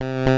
you